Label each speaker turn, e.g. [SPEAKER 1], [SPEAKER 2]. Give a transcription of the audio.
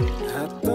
[SPEAKER 1] Happy